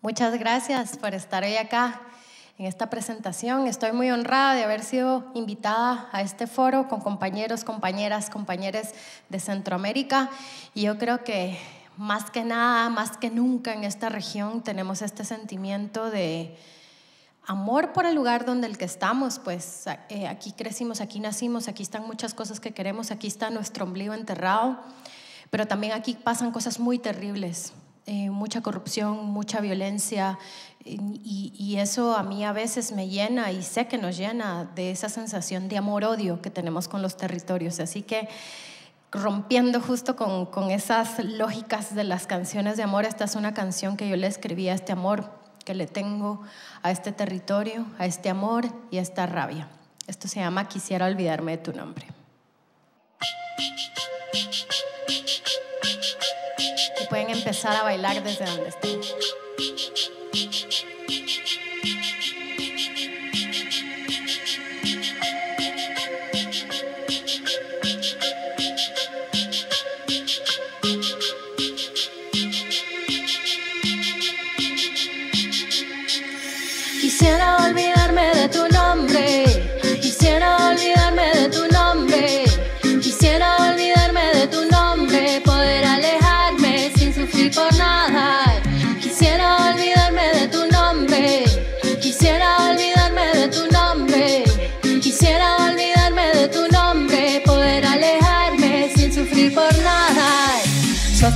Muchas gracias por estar hoy acá en esta presentación. Estoy muy honrada de haber sido invitada a este foro con compañeros, compañeras, compañeros de Centroamérica. Y yo creo que más que nada, más que nunca en esta región tenemos este sentimiento de amor por el lugar donde el que estamos, pues eh, aquí crecimos, aquí nacimos, aquí están muchas cosas que queremos, aquí está nuestro ombligo enterrado, pero también aquí pasan cosas muy terribles eh, mucha corrupción, mucha violencia, y, eso a mí a veces me llena y sé que nos llena de esa sensación de amor-odio que tenemos con los territorios. Así que rompiendo justo con, con esas lógicas de las canciones de amor, esta es una canción que yo le escribí a este amor que le tengo a este territorio, a este amor y a esta rabia. Esto se llama Quisiera olvidarme de tu nombre. Pueden empezar a bailar desde donde estén.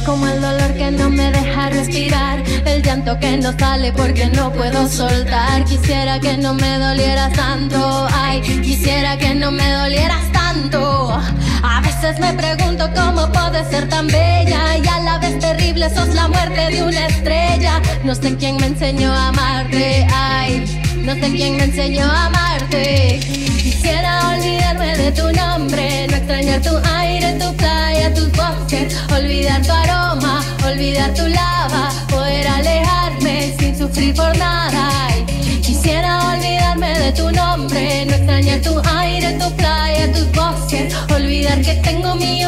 Como el dolor que no me deja respirar, el llanto que no sale porque no puedo soltar. Quisiera que no me dolieras tanto, ay, quisiera que no me dolieras tanto. A veces me pregunto cómo puedes ser tan bella y a la vez terrible sos la muerte de una estrella. No sé quién me enseñó a amarte, ay, no sé quién me enseñó a amarte. Quisiera olvidarme de tu nombre, no extrañar tu aire, tu playa, tus bosques, olvidar tu aroma, olvidar tu lava, poder alejarme sin sufrir por nada. Ay, Quisiera olvidarme de tu nombre, no extrañar tu aire, tu playa, tus bosques, olvidar que tengo mi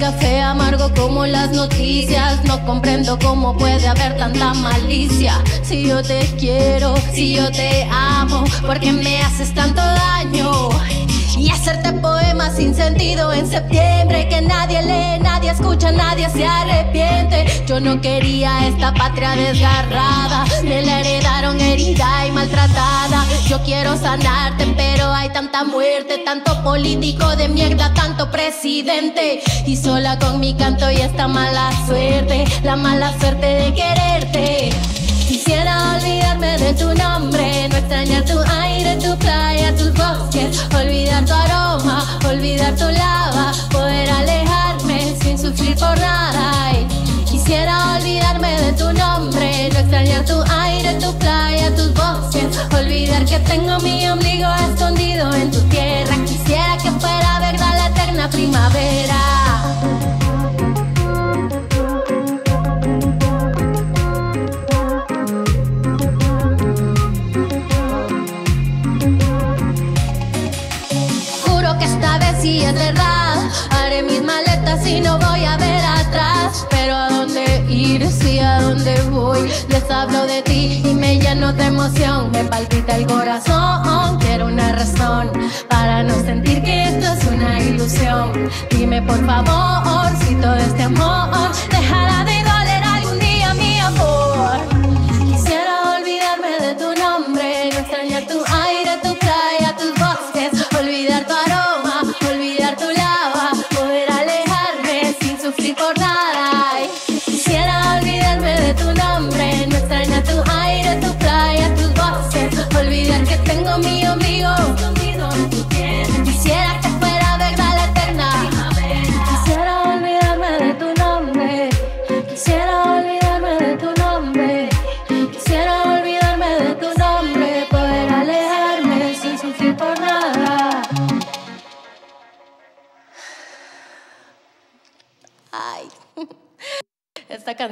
Café amargo como las noticias. No comprendo cómo puede haber tanta malicia. Si yo te quiero, si yo te amo, ¿por qué me haces tanto daño? Y hacerte poemas sin sentido en septiembre que nadie lee, nadie escucha, nadie se arrepiente. Yo no quería esta patria desgarrada, me la heredaron herida y maltratada. Yo quiero sanarte, pero tanta muerte, tanto político de mierda, tanto presidente. Y sola con mi canto y esta mala suerte, la mala suerte de quererte. Quisiera olvidarme de tu nombre, no extrañar tu aire, tu playa, tus bosques, olvidar tu aroma, olvidar tu lava, poder alejarme sin sufrir por nada. Quisiera olvidarme de tu nombre, no extrañar tu aire, tu playa, tus bosques, que tengo mi ombligo escondido en tu tierra. Quisiera que fuera verdad la eterna primavera. Juro que esta vez sí es verdad. Haré mis maletas y no voy a ver atrás. Pero a dónde ir, sí, a dónde voy. Les hablo de ti lleno de emoción. Me palpita el corazón. Quiero una razón para no sentir que esto es una ilusión. Dime por favor si todo este amor dejará de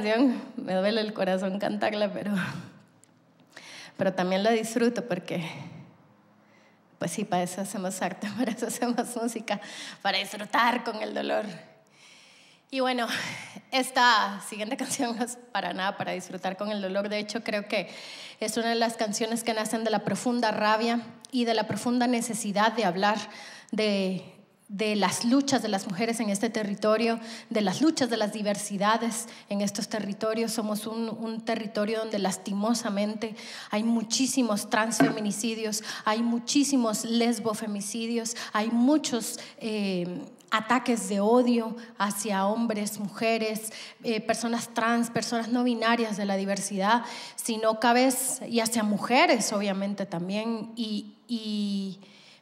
me duele el corazón cantarla, pero, pero también la disfruto porque, Pues sí, para eso hacemos arte, para eso hacemos música, para disfrutar con el dolor. Y bueno, esta siguiente canción no es para nada para disfrutar con el dolor. De hecho, creo que es una de las canciones que nacen de la profunda rabia y de la profunda necesidad de hablar de, de las luchas de las mujeres en este territorio, de las luchas de las diversidades en estos territorios. Somos un, territorio donde lastimosamente hay muchísimos transfeminicidios, hay muchísimos lesbofemicidios, hay muchos... Eh, ataques de odio hacia hombres, mujeres, eh, personas trans, personas no binarias de la diversidad, sino cada y hacia mujeres obviamente también, y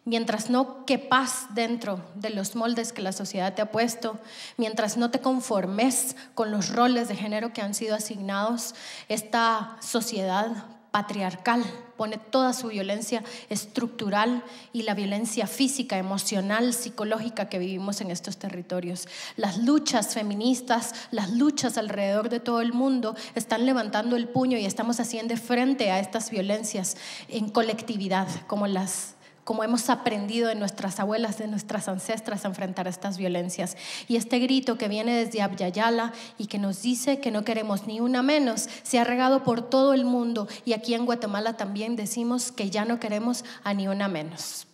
mientras no quepas dentro de los moldes que la sociedad te ha puesto, mientras no te conformes con los roles de género que han sido asignados, esta sociedad patriarcal, pone toda su violencia estructural y la violencia física, emocional, psicológica que vivimos en estos territorios. Las luchas feministas, las luchas alrededor de todo el mundo están levantando el puño y estamos haciendo frente a estas violencias en colectividad, como las como hemos aprendido de nuestras abuelas, de nuestras ancestras a enfrentar estas violencias. Y este grito que viene desde Abyayala y que nos dice que no queremos ni una menos, se ha regado por todo el mundo y aquí en Guatemala también decimos que ya no queremos a ni una menos.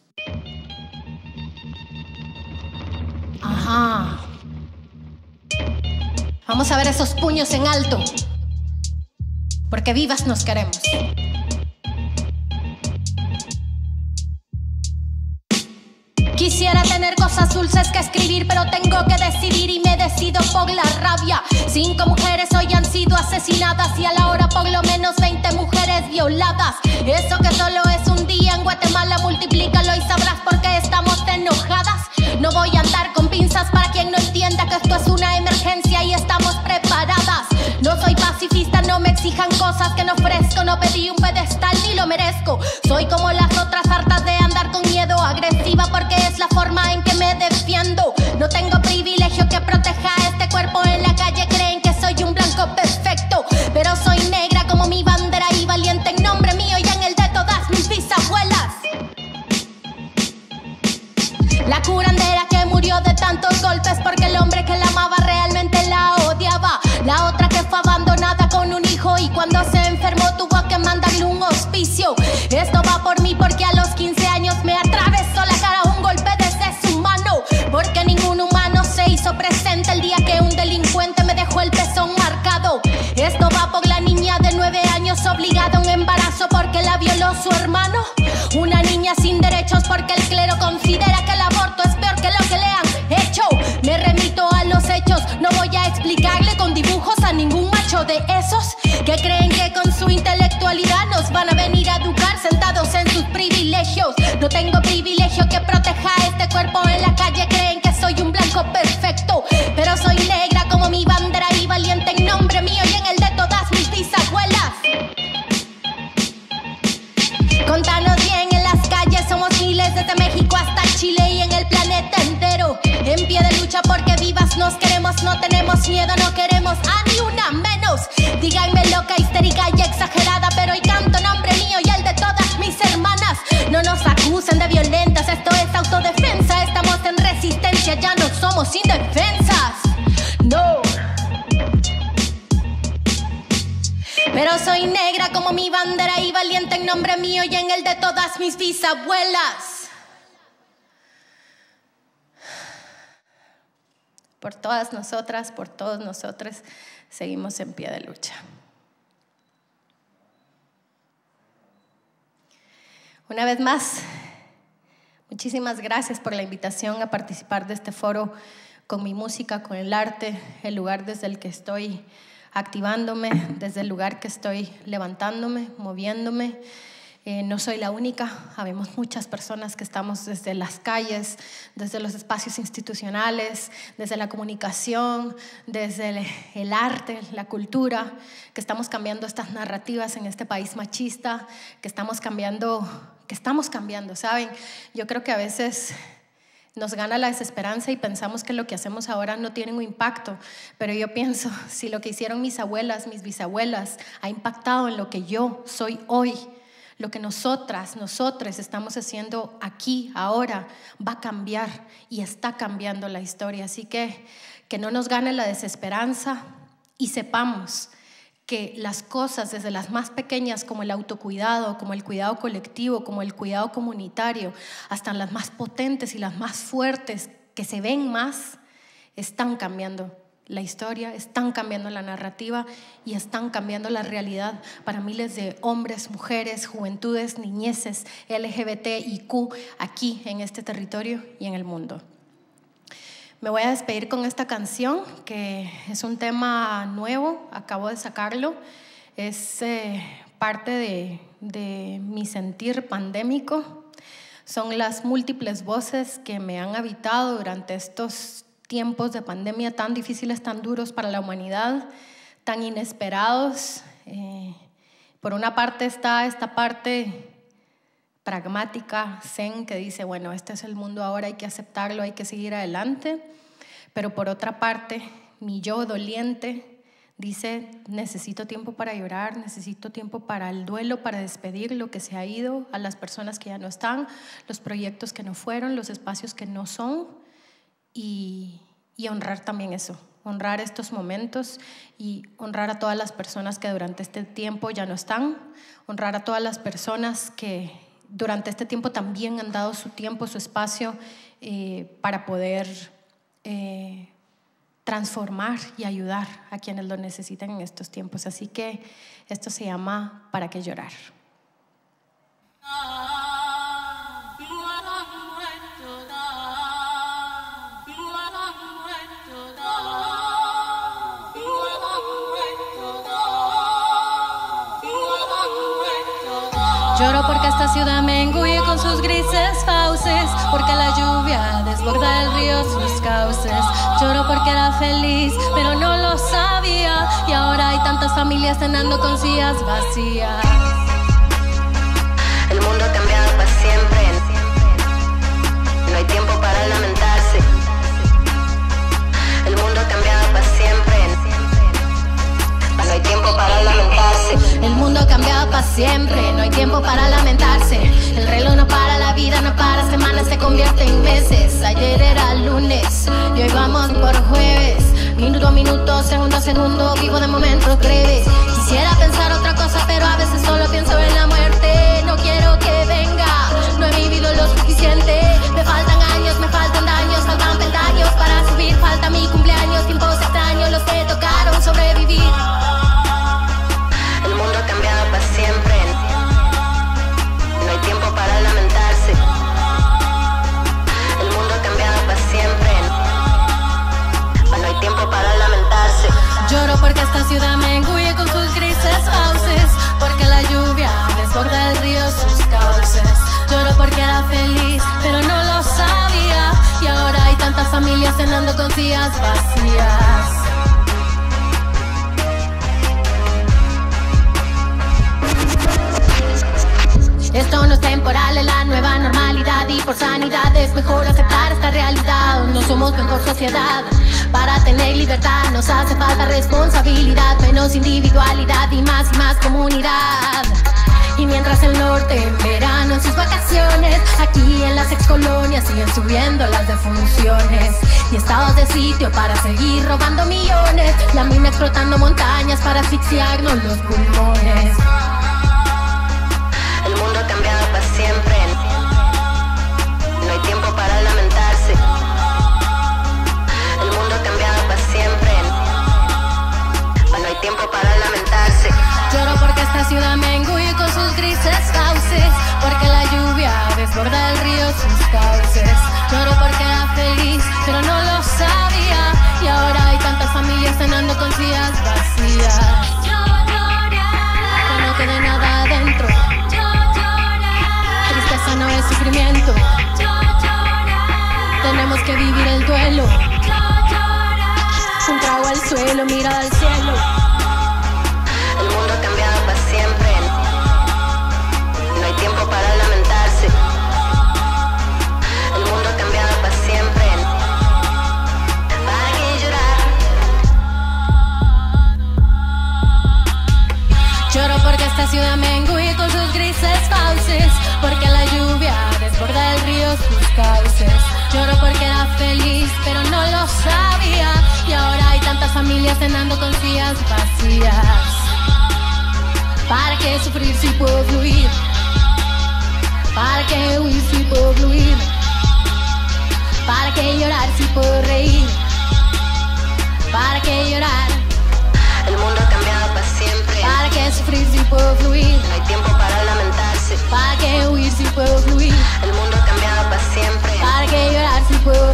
Ajá. Vamos a ver esos puños en alto, porque vivas nos queremos. Quisiera tener cosas dulces que escribir, pero tengo que decidir y me decido por la rabia. Cinco mujeres hoy han sido asesinadas y a la hora por lo menos 20 mujeres violadas. Eso que solo es un día en Guatemala, multiplícalo y sabrás por qué estamos enojadas. No voy a andar con pinzas para quien no entienda que esto es una emergencia y estamos preparadas. No soy pacifista, no me exijan cosas que no ofrezco. No pedí un pedestal ni lo merezco. Soy como las enfermó tuvo que mandarle un hospicio. Esto va por mí porque a venir a educar sentados en sus privilegios. No tengo privilegio que proteja este cuerpo en la calle, creen que soy un blanco perfecto, pero soy negra como mi bandera y valiente en nombre mío y en el de todas mis bisabuelas. Contanos bien en las calles, somos miles desde México hasta Chile y en el planeta entero. En pie de lucha porque vivas nos queremos, no tenemos miedo, no queremos a ni una menos. Díganme loca, histérica somos indefensas. No. Pero soy negra como mi bandera y valiente en nombre mío y en el de todas mis bisabuelas. Por todas nosotras, por todos nosotros, seguimos en pie de lucha. Una vez más, muchísimas gracias por la invitación a participar de este foro con mi música, con el arte, el lugar desde el que estoy activándome, desde el lugar que estoy levantándome, moviéndome. Eh, no soy la única, habemos muchas personas que estamos desde las calles, desde los espacios institucionales, desde la comunicación, desde el, el arte, la cultura, que estamos cambiando estas narrativas en este país machista, que estamos cambiando, que estamos cambiando, ¿saben? Yo creo que a veces nos gana la desesperanza y pensamos que lo que hacemos ahora no tiene un impacto, pero yo pienso, si lo que hicieron mis abuelas, mis bisabuelas, ha impactado en lo que yo soy hoy, Lo que nosotras, nosotros estamos haciendo aquí, ahora, va a cambiar y está cambiando la historia. Así que que no nos gane la desesperanza y sepamos que las cosas, desde las más pequeñas como el autocuidado, como el cuidado colectivo, como el cuidado comunitario, hasta las más potentes y las más fuertes que se ven más, están cambiando la historia, están cambiando la narrativa y están cambiando la realidad para miles de hombres, mujeres, juventudes, niñeces, LGBT y Q aquí en este territorio y en el mundo. Me voy a despedir con esta canción, que es un tema nuevo, acabo de sacarlo. Es eh, parte de, mi sentir pandémico. Son las múltiples voces que me han habitado durante estos tiempos de pandemia tan difíciles, tan duros para la humanidad, tan inesperados. Eh, por una parte está esta parte pragmática, zen, que dice, bueno, este es el mundo ahora, hay que aceptarlo, hay que seguir adelante. Pero por otra parte, mi yo doliente dice, necesito tiempo para llorar, necesito tiempo para el duelo, para despedir lo que se ha ido, a las personas que ya no están, los proyectos que no fueron, los espacios que no son, y, y honrar también eso, honrar estos momentos y honrar a todas las personas que durante este tiempo ya no están, honrar a todas las personas que durante este tiempo también han dado su tiempo, su espacio eh, para poder eh, transformar y ayudar a quienes lo necesitan en estos tiempos. Así que esto se llama ¿Para qué llorar? Lloro porque esta ciudad me engulle con sus grises fauces, porque la lluvia desborda el río sus cauces. Lloro porque era feliz, pero no lo sabía, y ahora hay tantas familias cenando con sillas vacías. Cambiado para siempre, no hay tiempo para lamentarse. El reloj no para, la vida no para, semanas se convierte en meses. Ayer era lunes y hoy vamos por jueves. Minuto a minuto, segundo a segundo, vivo de momentos breves. Quisiera pensar otra cosa, pero a veces solo pienso en la muerte. No quiero que venga, no he vivido lo suficiente. Me faltan años, me faltan daños, faltan peldaños para subir. Falta mi cumpleaños, tiempos extraños, los que tocaron sobrevivir. Cambiado para siempre, no hay tiempo para lamentarse. El mundo ha cambiado para siempre, no hay tiempo para lamentarse. Lloro porque esta ciudad me engulle con sus grises fauces, porque la lluvia desborda el río sus cauces. Lloro porque era feliz, pero no lo sabía, y ahora hay tantas familias cenando con sillas vacías. Esto no es temporal, es la nueva normalidad y por sanidad es mejor aceptar esta realidad. No somos mejor sociedad. Para tener libertad nos hace falta responsabilidad, menos individualidad y más y más comunidad. Y mientras el norte en verano en sus vacaciones, aquí en las excolonias siguen subiendo las defunciones. Y estados de sitio para seguir robando millones. La mina explotando montañas para asfixiarnos los pulmones. Pero no lo sabía, y ahora hay tantas familias cenando con sillas vacías. Que no quede nada adentro. Tristeza no es sufrimiento. Tenemos que vivir el duelo. Un trago al suelo, mira al cielo. Esta ciudad mengüe con sus grises fauces, porque la lluvia desborda el río sus cauces. Lloro porque era feliz, pero no lo sabía. Y ahora hay tantas familias cenando con sillas vacías. ¿Para qué sufrir si puedo fluir? ¿Para qué huir si puedo fluir? ¿Para qué llorar si puedo reír? ¿Para qué llorar? Siempre. ¿Para qué sufrir si puedo fluir? No hay tiempo para lamentarse. ¿Para qué huir si puedo fluir? El mundo ha cambiado para siempre. ¿Para qué llorar si puedo